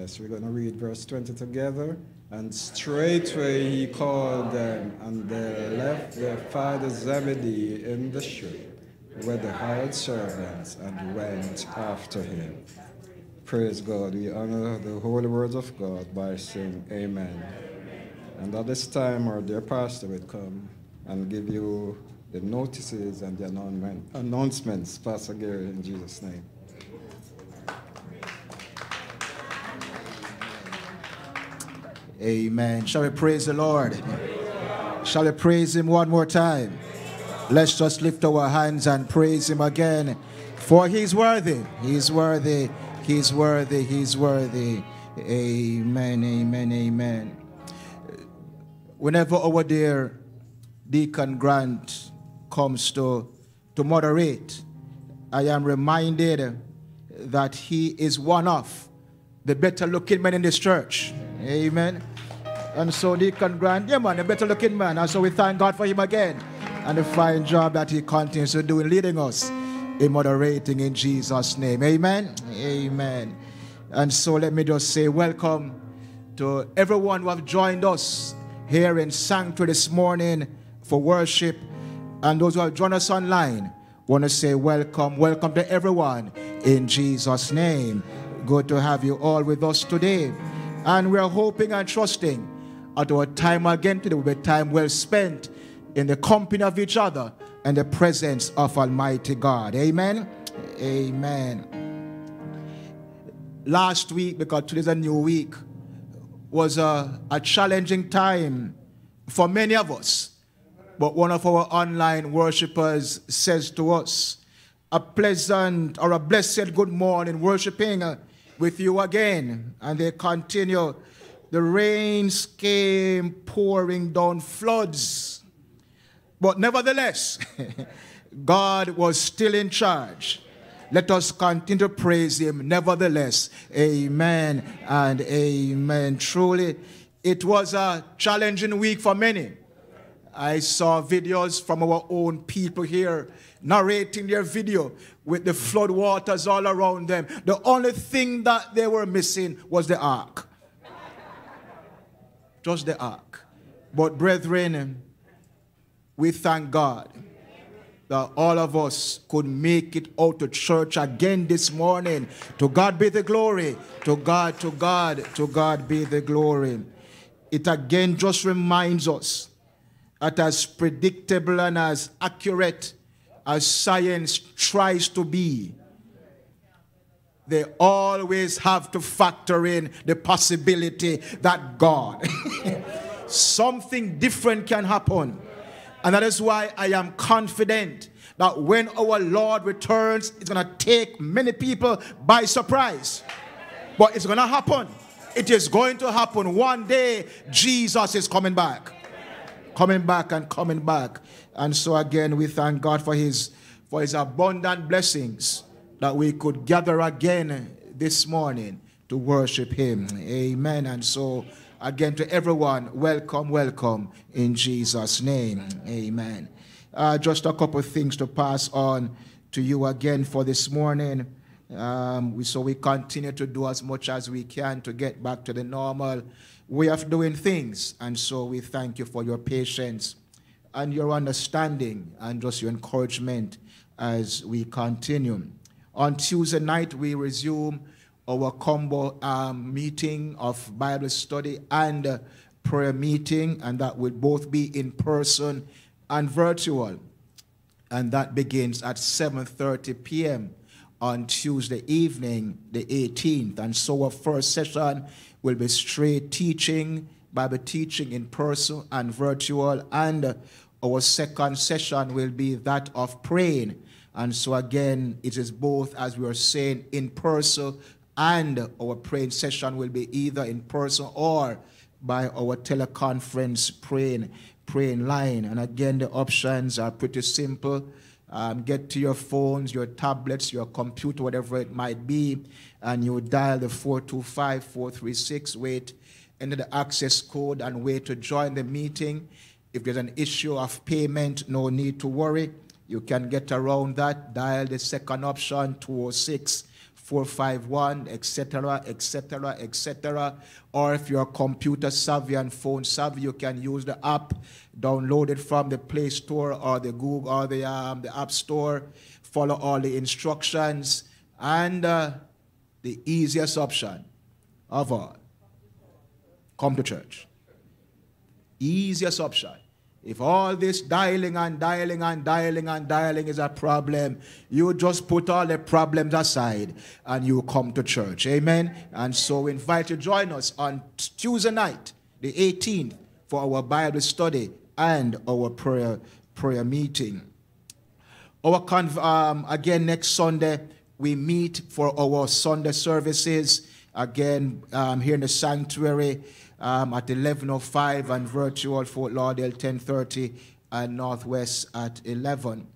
Yes, we're going to read verse 20 together. And straightway he called them, and they left their father Zebedee in the ship with the hired servants and went after him. Praise God. We honor the holy words of God by saying Amen. And at this time, our dear pastor will come and give you the notices and the announcements. Pastor Gary, in Jesus' name. Amen. Shall we praise the Lord? Shall we praise Him one more time? Let's just lift our hands and praise Him again. For He's worthy. He's worthy. He's worthy. He's worthy. Amen. Amen. Amen. Whenever our dear Deacon Grant comes to, to moderate, I am reminded that he is one of the better looking men in this church. Amen. And so Deacon Grant, yeah man, a better looking man. And so we thank God for him again and the fine job that he continues to do in leading us in moderating in Jesus' name. Amen. Amen. And so let me just say welcome to everyone who have joined us here in Sanctuary this morning for worship. And those who have joined us online, want to say welcome, welcome to everyone in Jesus' name. Good to have you all with us today. And we are hoping and trusting at our time again today will be time well spent in the company of each other and the presence of Almighty God. Amen. Amen. Last week, because today's a new week, was a, a challenging time for many of us. But one of our online worshippers says to us, a pleasant or a blessed good morning, worshiping uh, with you again. And they continue. The rains came pouring down floods. But nevertheless, God was still in charge. Let us continue to praise Him. Nevertheless, amen and amen. Truly, it was a challenging week for many. I saw videos from our own people here narrating their video with the flood waters all around them. The only thing that they were missing was the ark. Just the ark. But, brethren, we thank God that all of us could make it out to church again this morning. To God be the glory. To God, to God, to God be the glory. It again just reminds us that as predictable and as accurate as science tries to be, they always have to factor in the possibility that God, something different can happen. And that is why I am confident that when our Lord returns, it's going to take many people by surprise. But it's going to happen. It is going to happen. One day, Jesus is coming back. Coming back and coming back. And so again, we thank God for his for his abundant blessings that we could gather again this morning to worship him. Amen. And so again to everyone, welcome, welcome in Jesus' name. Amen. Uh, just a couple of things to pass on to you again for this morning. Um, we, so we continue to do as much as we can to get back to the normal way of doing things. And so we thank you for your patience and your understanding and just your encouragement as we continue. On Tuesday night, we resume our combo um, meeting of Bible study and uh, prayer meeting, and that will both be in person and virtual. And that begins at 7:30 p.m. on Tuesday evening, the 18th. And so our first session will be straight teaching, Bible teaching in person and virtual, and our second session will be that of praying. And so, again, it is both, as we were saying, in person, and our praying session will be either in person or by our teleconference praying, praying line. And again, the options are pretty simple. Um, get to your phones, your tablets, your computer, whatever it might be, and you dial the 425 436, wait, enter the access code, and wait to join the meeting. If there's an issue of payment, no need to worry. You can get around that. Dial the second option, 206 451, etc., etc., etc. Or if you're computer savvy and phone savvy, you can use the app, download it from the Play Store or the Google or the, um, the App Store, follow all the instructions, and uh, the easiest option of all, come to church. Easiest option. If all this dialing and dialing and dialing and dialing is a problem, you just put all the problems aside and you come to church. Amen. And so we invite you to join us on Tuesday night, the 18th, for our Bible study and our prayer prayer meeting. Our um, again next Sunday we meet for our Sunday services again um, here in the sanctuary um, at 11.05 and virtual Fort Lauderdale 10.30 and Northwest at 11.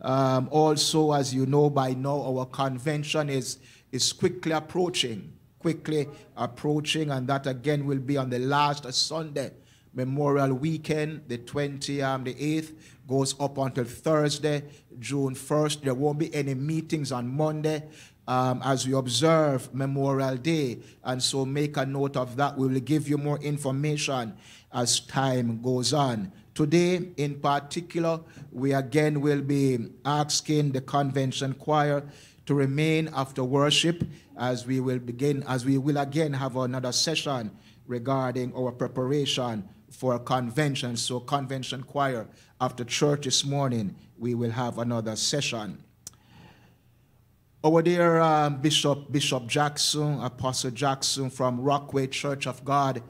Um, also, as you know by now, our convention is, is quickly approaching, quickly approaching, and that again will be on the last Sunday, Memorial Weekend, the 20th, um, the 8th, goes up until Thursday, June 1st. There won't be any meetings on Monday um, as we observe Memorial Day. And so make a note of that. We will give you more information as time goes on. Today, in particular, we again will be asking the convention choir to remain after worship as we will begin, as we will again have another session regarding our preparation for a convention. So, convention choir, after church this morning, we will have another session. Our there, um, Bishop, Bishop Jackson, Apostle Jackson from Rockway Church of God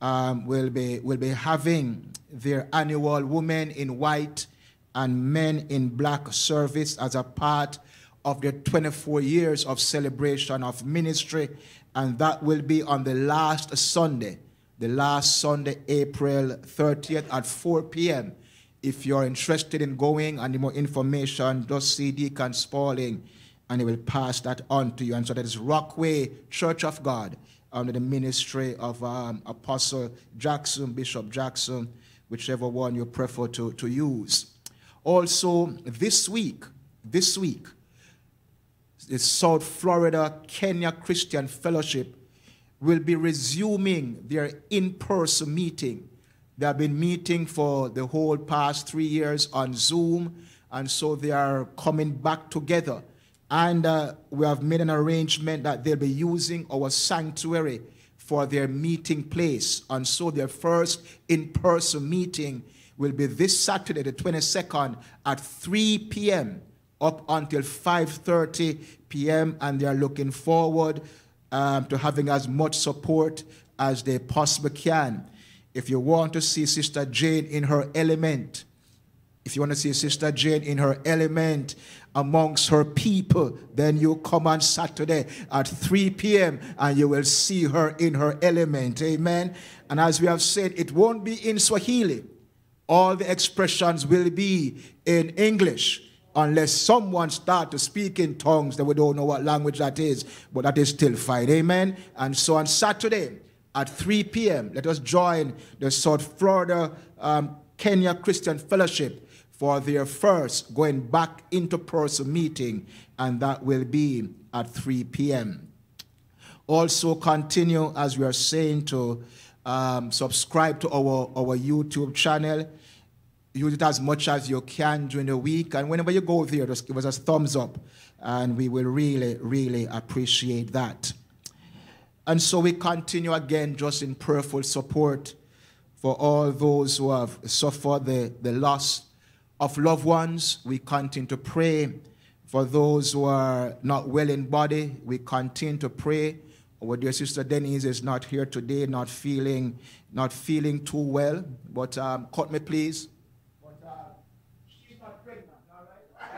um, will, be, will be having their annual Women in White and Men in Black service as a part of their 24 years of celebration of ministry, and that will be on the last Sunday, the last Sunday, April 30th at 4 p.m. If you're interested in going and more information, just see Deacon Spaulding and he will pass that on to you. And so that is Rockway Church of God under the ministry of um, Apostle Jackson, Bishop Jackson, whichever one you prefer to, to use. Also, this week, this week, the South Florida Kenya Christian Fellowship will be resuming their in person meeting. They have been meeting for the whole past three years on Zoom, and so they are coming back together and uh, we have made an arrangement that they'll be using our sanctuary for their meeting place. And so their first in person meeting will be this Saturday, the 22nd, at 3 p.m. up until 5:30 p.m. And they are looking forward um, to having as much support as they possibly can. If you want to see Sister Jane in her element, if you want to see Sister Jane in her element amongst her people, then you come on Saturday at 3 p.m. and you will see her in her element. Amen. And as we have said, it won't be in Swahili. All the expressions will be in English unless someone start to speak in tongues that we don't know what language that is, but that is still fine. Amen. And so on Saturday at 3 p.m., let us join the South Florida um, Kenya Christian Fellowship for their first going back into person meeting, and that will be at 3 p.m. Also, continue, as we are saying, to um, subscribe to our, our YouTube channel. Use it as much as you can during the week. And whenever you go there, just give us a thumbs up. And we will really, really appreciate that. And so we continue again just in prayerful support for all those who have suffered the, the loss of loved ones. We continue to pray for those who are not well in body. We continue to pray. Our dear sister Denise is not here today, not feeling, not feeling too well. But um, cut me, please. But, uh, she's not pregnant, all right?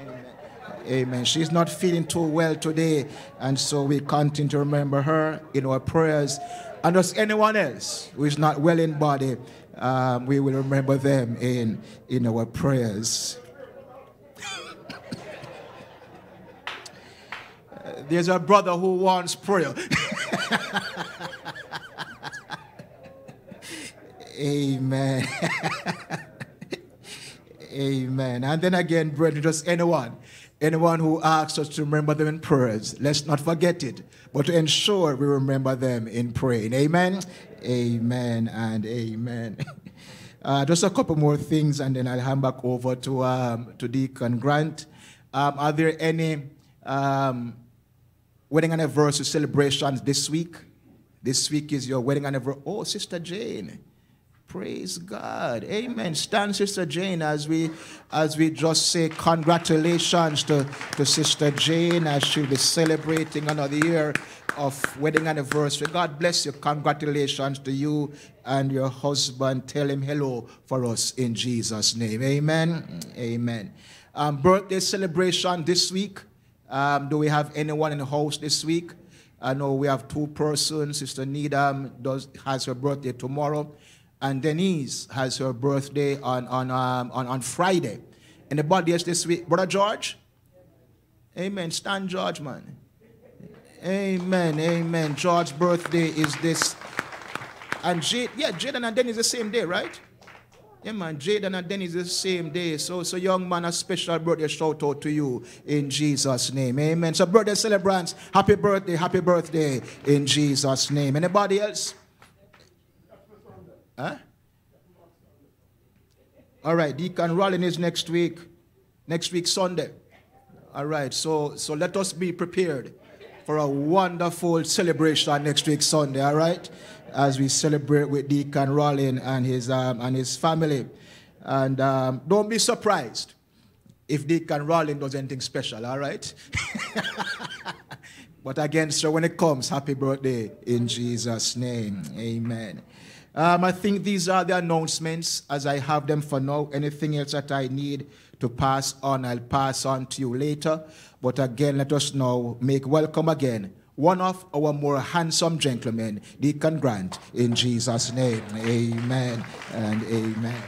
Amen. Amen. She's not feeling too well today, and so we continue to remember her in our prayers. And does anyone else who is not well in body, um, we will remember them in, in our prayers. There's a brother who wants prayer. Amen. Amen. And then again, brethren, just anyone, anyone who asks us to remember them in prayers, let's not forget it, but to ensure we remember them in praying. Amen. Amen and amen. Uh, just a couple more things, and then I'll hand back over to um, to Deacon Grant. Um, are there any um, wedding anniversary celebrations this week? This week is your wedding anniversary. Oh, Sister Jane. Praise God. Amen. Stand, Sister Jane, as we as we just say congratulations to, to Sister Jane as she'll be celebrating another year of wedding anniversary. God bless you. Congratulations to you and your husband. Tell him hello for us in Jesus' name. Amen. Amen. Um, birthday celebration this week. Um, do we have anyone in the house this week? I know we have two persons. Sister Needham does has her birthday tomorrow and Denise has her birthday on, on, um, on, on Friday. Birthday is this week. Brother George? Amen. Stand George, man. Amen. Amen. George's birthday is this. And Jade, yeah, Jaden and Dennis is the same day, right? Yeah, man. Jaden and Dennis is the same day. So, so young man, a special birthday shout out to you in Jesus' name. Amen. So, birthday celebrants, happy birthday, happy birthday in Jesus' name. Anybody else? Huh? All right, Deacon Rollin is next week, next week Sunday. All right, so so let us be prepared for a wonderful celebration next week Sunday. All right, as we celebrate with Deacon Rollin and his um, and his family, and um, don't be surprised if Deacon Rollin does anything special. All right. but again, so when it comes, happy birthday in Jesus' name. Amen. Um, I think these are the announcements as I have them for now. Anything else that I need to pass on, I'll pass on to you later. But again, let us now make welcome again one of our more handsome gentlemen, Deacon Grant, in Jesus' name. Amen and amen.